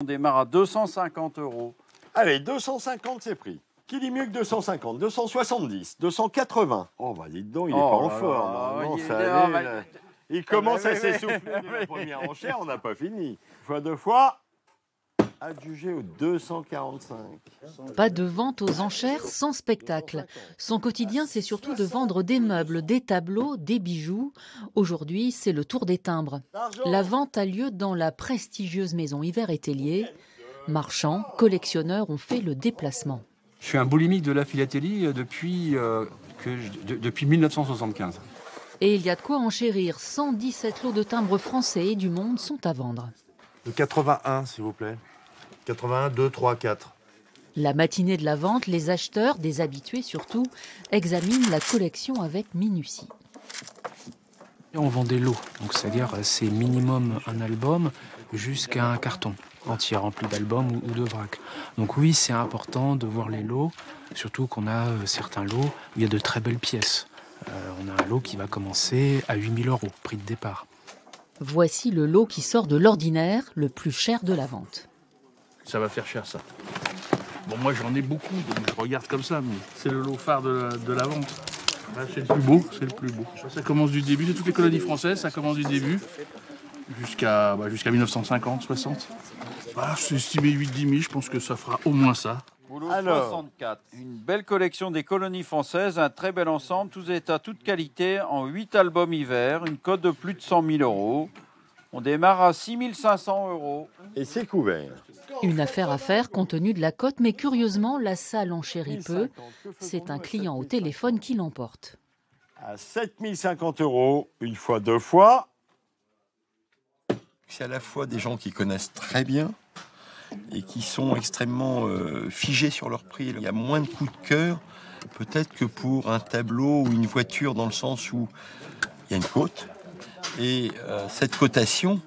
On démarre à 250 euros. Allez, 250, c'est pris. Qui dit mieux que 250 270, 280. Oh, bah dites donc, il n'est Oh pas en là forme. hein. Non, il est- ça ah, allait, bah, là. Il commence à mais- mais- s'essouffler de la première enchère, on n'a pas fini. Fois deux fois, adjugé au 245. Pas de vente aux enchères sans spectacle. Son quotidien, c'est surtout de vendre des meubles, des tableaux, des bijoux. Aujourd'hui, c'est le tour des timbres. La vente a lieu dans la prestigieuse maison Hiver et Tellier. Marchands, collectionneurs ont fait le déplacement. Je suis un boulimique de la philatélie euh, depuis, euh, que je- de- depuis 1975. Et il y a de quoi enchérir. 117 lots de timbres français et du monde sont à vendre. Le 81, s'il vous plaît. 81, 2, 3, 4. La matinée de la vente, les acheteurs, des habitués surtout, examinent la collection avec minutie. On vend des lots, donc c'est-à-dire euh, c'est minimum un album jusqu'à un carton entier rempli d'albums ou, ou de vrac. Donc oui, c'est important de voir les lots, surtout qu'on a euh, certains lots où il y a de très belles pièces. Euh, on a un lot qui va commencer à 8000 euros, prix de départ. Voici le lot qui sort de l'ordinaire, le plus cher de la vente. Ça va faire cher ça. Bon moi j'en ai beaucoup, donc je regarde comme ça, mais c'est le lot phare de la, de la vente. Là, c'est le plus beau, c'est le plus beau. Ça commence du début, c'est toutes les colonies françaises, ça commence du début jusqu'à bah, jusqu'à 1950, 60. Voilà, c'est estimé 8-10 000, je pense que ça fera au moins ça. Boulot Alors. 64. Une belle collection des colonies françaises, un très bel ensemble, tous états, toute qualité, en 8 albums hiver, une cote de plus de 100 000 euros. On démarre à 6 500 euros. Et c'est couvert. Une affaire à faire compte tenu de la cote, mais curieusement, la salle enchérit peu. 1050, que C'est un client au 7050? téléphone qui l'emporte. À 7050 euros, une fois, deux fois. C'est à la fois des gens qui connaissent très bien et qui sont extrêmement euh, figés sur leur prix. Il y a moins de coups de cœur, peut-être que pour un tableau ou une voiture, dans le sens où il y a une cote. Et euh, cette cotation,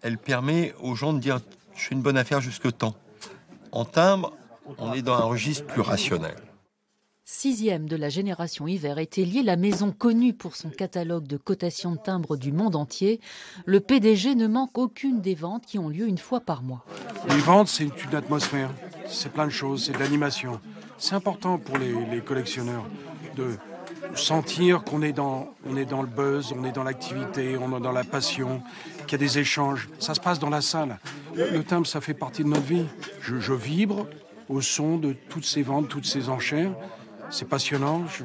elle permet aux gens de dire je fais une bonne affaire jusque temps. En timbre, on est dans un registre plus rationnel. Sixième de la génération hiver et Tellier, la maison connue pour son catalogue de cotations de timbres du monde entier, le PDG ne manque aucune des ventes qui ont lieu une fois par mois. Les ventes, c'est une atmosphère, c'est plein de choses, c'est de l'animation. C'est important pour les, les collectionneurs de sentir qu'on est dans, on est dans le buzz, on est dans l'activité, on est dans la passion, qu'il y a des échanges. Ça se passe dans la salle. Le, le timbre, ça fait partie de notre vie. Je, je vibre au son de toutes ces ventes, toutes ces enchères. C'est passionnant. Je-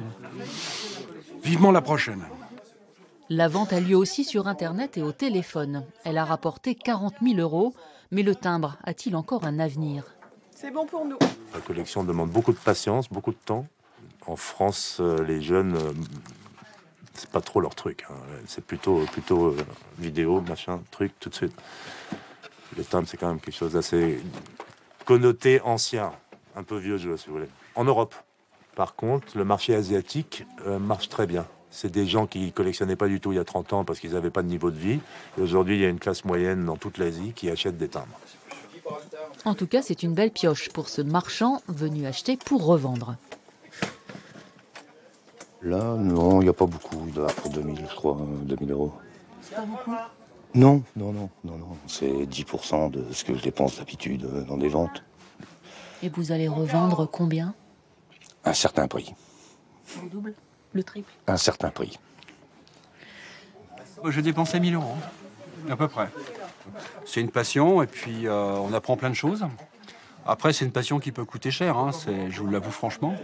Vivement la prochaine. La vente a lieu aussi sur Internet et au téléphone. Elle a rapporté 40 000 euros, mais le timbre a-t-il encore un avenir? C'est bon pour nous. La collection demande beaucoup de patience, beaucoup de temps. En France, euh, les jeunes, euh, c'est pas trop leur truc. hein. C'est plutôt, plutôt euh, vidéo, machin, truc, tout de suite. Le timbre, c'est quand même quelque chose d'assez connoté ancien, un peu vieux jeu, si vous voulez. En Europe, par contre, le marché asiatique marche très bien. C'est des gens qui collectionnaient pas du tout il y a 30 ans parce qu'ils n'avaient pas de niveau de vie. Et aujourd'hui, il y a une classe moyenne dans toute l'Asie qui achète des timbres. En tout cas, c'est une belle pioche pour ce marchand venu acheter pour revendre. Là, non, il n'y a pas beaucoup. Il doit y avoir pour 2000, je crois, euh, 2000 euros. Non, non, non, non, non. C'est 10% de ce que je dépense d'habitude euh, dans des ventes. Et vous allez revendre combien? Un certain prix. Le double? Le triple? Un certain prix. Moi, Je dépensais 1000 euros, à peu près. C'est une passion et puis euh, on apprend plein de choses. Après, c'est une passion qui peut coûter cher, hein, c'est- je vous l'avoue franchement.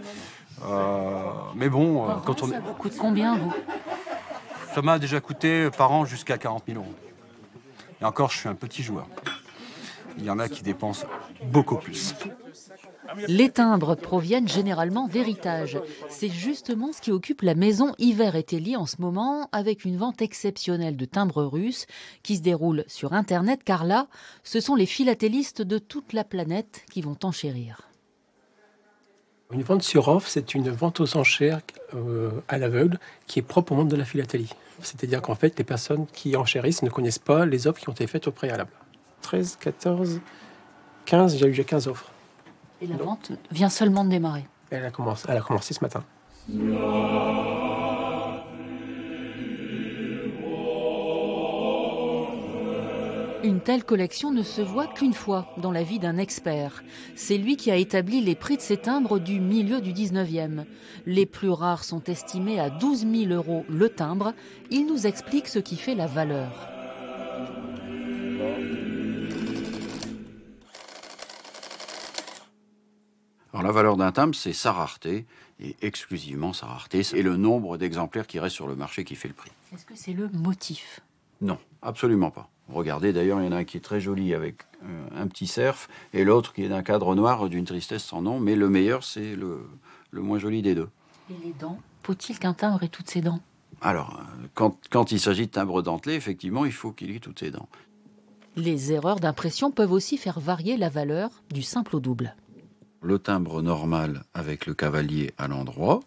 Euh, mais bon, euh, quand on Ça vous coûte combien, vous ça m'a déjà coûté par an jusqu'à 40 000 euros. Et encore, je suis un petit joueur. Il y en a qui dépensent beaucoup plus. Les timbres proviennent généralement d'héritage. C'est justement ce qui occupe la maison Hiver et Tellier en ce moment, avec une vente exceptionnelle de timbres russes qui se déroule sur Internet, car là, ce sont les philatélistes de toute la planète qui vont enchérir. Une vente sur offre, c'est une vente aux enchères euh, à l'aveugle qui est propre au monde de la philatélie. C'est-à-dire qu'en fait, les personnes qui enchérissent ne connaissent pas les offres qui ont été faites au préalable. 13, 14, 15, j'ai eu déjà 15 offres. Et la vente vient seulement de démarrer. Elle a commencé, elle a commencé ce matin. Une telle collection ne se voit qu'une fois dans la vie d'un expert. C'est lui qui a établi les prix de ces timbres du milieu du 19e. Les plus rares sont estimés à 12 000 euros le timbre. Il nous explique ce qui fait la valeur. Alors la valeur d'un timbre, c'est sa rareté, et exclusivement sa rareté, et le nombre d'exemplaires qui restent sur le marché qui fait le prix. Est-ce que c'est le motif? Non, absolument pas. Regardez, d'ailleurs, il y en a un qui est très joli avec euh, un petit cerf, et l'autre qui est d'un cadre noir d'une tristesse sans nom, mais le meilleur, c'est le, le moins joli des deux. Et les dents? Faut-il qu'un timbre ait toutes ses dents? Alors, euh, quand, quand il s'agit de timbre dentelé, effectivement, il faut qu'il ait toutes ses dents. Les erreurs d'impression peuvent aussi faire varier la valeur du simple au double. Le timbre normal avec le cavalier à l'endroit,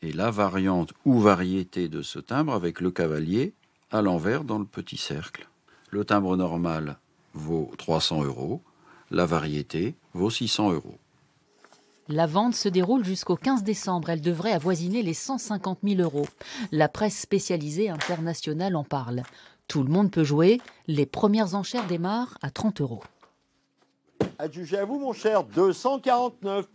et la variante ou variété de ce timbre avec le cavalier à l'envers dans le petit cercle. Le timbre normal vaut 300 euros, la variété vaut 600 euros. La vente se déroule jusqu'au 15 décembre. Elle devrait avoisiner les 150 000 euros. La presse spécialisée internationale en parle. Tout le monde peut jouer. Les premières enchères démarrent à 30 euros. Adjugé à vous, mon cher, 249.